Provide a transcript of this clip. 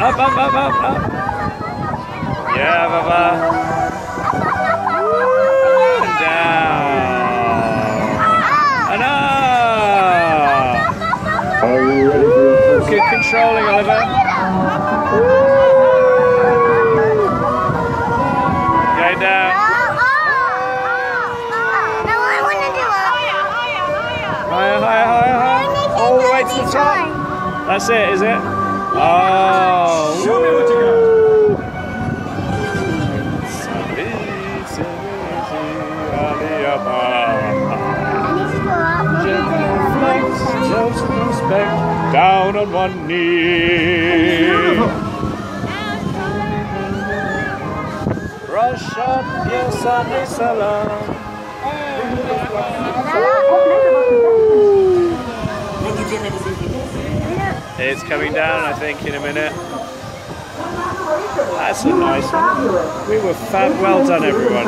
Up, up, up, up, up. Yeah, Baba. And down. And up. Are you ready for your first Good controlling, Oliver. Going down. Higher, higher, higher, higher. All the way to the top. That's it, is it? Oh. Show me what you Down on one knee. Brush up your Sunday salam. It's coming down, I think, in a minute. That's a nice one. We were fab. Well done, everyone.